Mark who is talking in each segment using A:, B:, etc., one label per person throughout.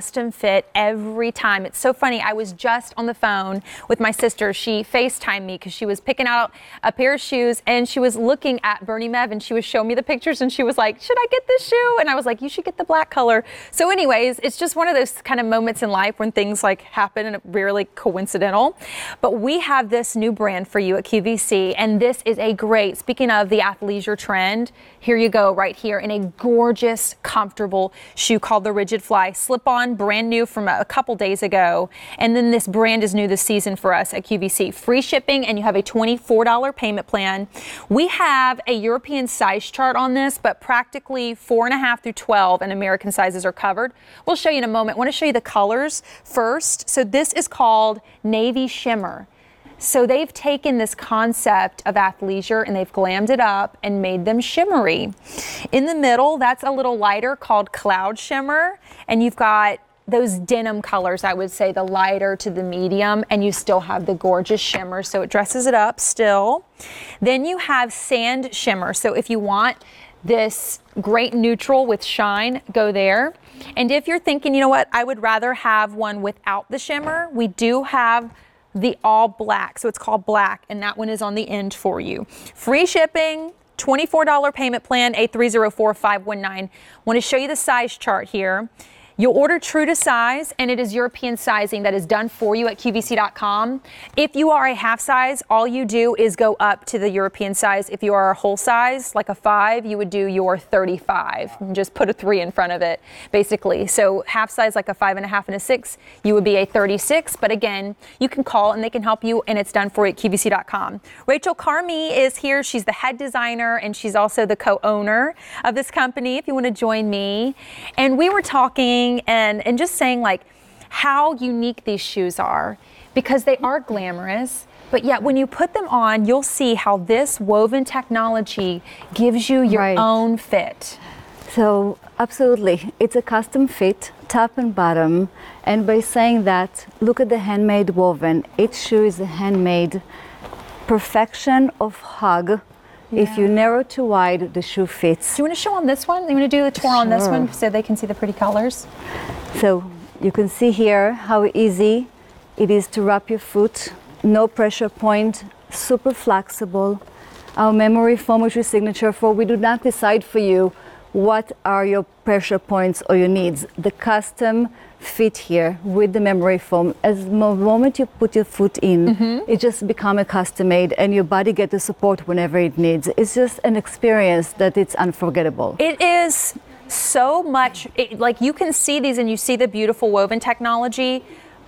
A: custom fit every time. It's so funny. I was just on the phone with my sister. She FaceTimed me because she was picking out a pair of shoes and she was looking at Bernie Mev and she was showing me the pictures and she was like, Should I get this shoe? And I was like, You should get the black color. So, anyways, it's just one of those kind of moments in life when things like happen and it's rarely coincidental. But we have this new brand for you at QVC, and this is a great, speaking of the athleisure trend, here you go, right here in a gorgeous, comfortable shoe called the Rigged Fly. Slip on brand new from a couple days ago. And then this brand is new this season for us at QVC. Free shipping, and you have a $24 payment plan. We have a European size chart on this, but practically four and a half through 12 and American sizes are covered. We'll show you in a moment. I want to show you the colors first. So this is called Navy Shimmer. So they've taken this concept of athleisure and they've glammed it up and made them shimmery. In the middle, that's a little lighter called Cloud Shimmer, and you've got those denim colors, I would say the lighter to the medium, and you still have the gorgeous shimmer, so it dresses it up still. Then you have sand shimmer. So if you want this great neutral with shine, go there. And if you're thinking, you know what, I would rather have one without the shimmer, we do have the all black. So it's called black, and that one is on the end for you. Free shipping. $24 payment plan, A304519. Want to show you the size chart here. You'll order true to size, and it is European sizing that is done for you at QVC.com. If you are a half size, all you do is go up to the European size. If you are a whole size, like a five, you would do your 35 and just put a three in front of it, basically. So half size, like a five and a half and a six, you would be a 36. But again, you can call and they can help you, and it's done for you at QVC.com. Rachel Carmi is here. She's the head designer and she's also the co-owner of this company. If you want to join me, and we were talking and, and just saying like how unique these shoes are because they are glamorous. But yet, when you put them on, you'll see how this woven technology gives you your
B: Right.
A: own fit.
B: So, absolutely. It's a custom fit, top and bottom. And by saying that, look at the handmade woven. Each shoe is a handmade perfection of hug. If you narrow too wide, the shoe fits.
A: Do you want to show on this one? You want to do the tour on this one so they can see the pretty colors?
B: So you can see here how easy it is to wrap your foot, no pressure point, super flexible. Our memory foam, is signature for, we do not decide for you what are your pressure points or your needs. The custom fit here with the memory foam. As the moment you put your foot in, mm-hmm. it just become a custom made and your body get the support whenever it needs. It's just an experience that it's unforgettable.
A: It is so much it, like you can see these and you see the beautiful woven technology,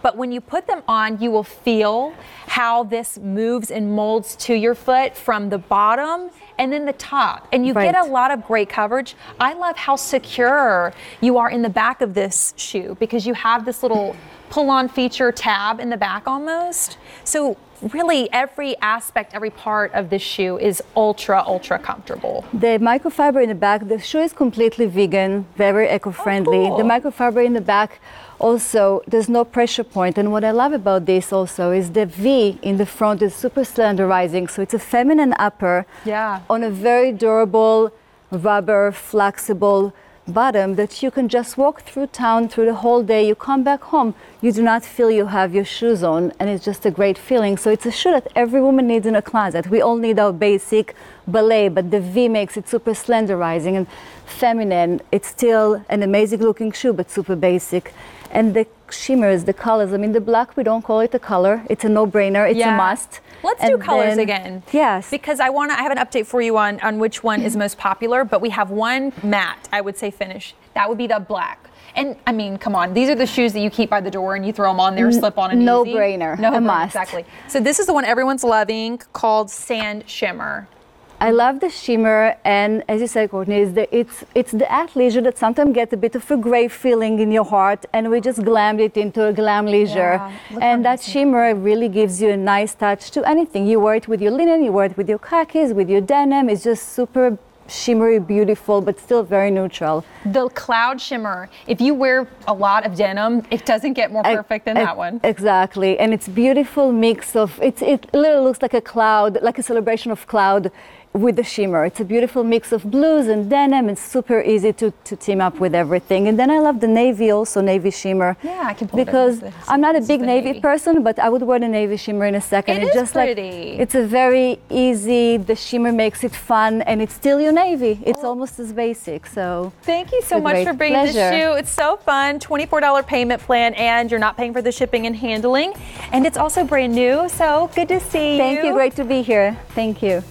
A: but when you put them on, you will feel how this moves and molds to your foot from the bottom and then the top. And you get a lot of great coverage. I love how secure you are in the back of this shoe because you have this little pull on feature tab in the back almost. So, really, every aspect, every part of this shoe is ultra, ultra comfortable.
B: The microfiber in the back, the shoe is completely vegan, very oh, eco-friendly.
A: Oh, cool.
B: The microfiber in the back also there's no pressure point and what I love about this also is the V in the front is super slenderizing so it's a feminine upper
A: Yeah.
B: on a very durable rubber flexible bottom that you can just walk through town through the whole day. You come back home you do not feel you have your shoes on and it's just a great feeling. So it's a shoe that every woman needs in a closet. We all need our basic ballet but the v makes it super slenderizing and feminine. It's still an amazing looking shoe but super basic. And the shimmers the colors i mean the black we don't call it a color. It's a no-brainer. It's a must
A: Let's do colors
B: then-
A: again.
B: yes
A: Because I want to, I have an update for you on, on which one is most popular, but we have one matte, I would say finish. That would be the black. And I mean, come on, these are the shoes that you keep by the door and you throw them on there, slip on and
B: no
A: easy.
B: brainer,
A: No brainer,
B: must.
A: exactly. So this is the one everyone's loving called Sand Shimmer.
B: I love the shimmer, and as you said, Courtney, it's the, it's, it's the athleisure that sometimes gets a bit of a gray feeling in your heart, and we just glammed it into a glam leisure.
A: Yeah,
B: and that
A: and
B: shimmer really gives you a nice touch to anything. You wear it with your linen, you wear it with your khakis, with your denim. It's just super shimmery, beautiful, but still very neutral.
A: The Cloud Shimmer, if you wear a lot of denim, it doesn't get more perfect than
B: E-
A: that one.
B: Exactly, and it's beautiful mix of it's it literally looks like a cloud, like a celebration of cloud with the shimmer. It's a beautiful mix of blues and denim. It's super easy to, to team up with everything. And then I love the navy also, navy shimmer.
A: Yeah, I can it.
B: Because
A: This
B: I'm not a big navy,
A: navy.
B: person, but I would wear the navy shimmer in a second.
A: It
B: it's just like
A: pretty.
B: it's a very easy. The shimmer makes it fun, and it's still your navy. It's almost as basic. So
A: Thank you so much for bringing this
B: pleasure.
A: shoe. It's so fun. $24 payment plan, and you're not paying for the shipping and handling. And it's also brand new, so good to see you.
B: thank you. Great to be here. Thank you.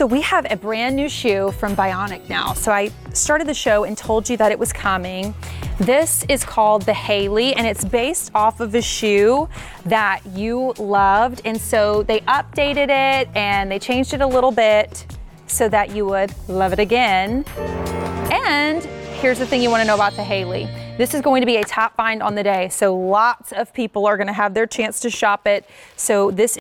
A: So we have a brand new shoe from Vionic now. So I started the show and told you that it was coming. This is called the Haley and it's based off of a shoe that you loved. And so they updated it and they changed it a little bit so that you would love it again. And here's the thing you want to know about the Haley. This is going to be a top find on the day. So lots of people are going to have their chance to shop it. So this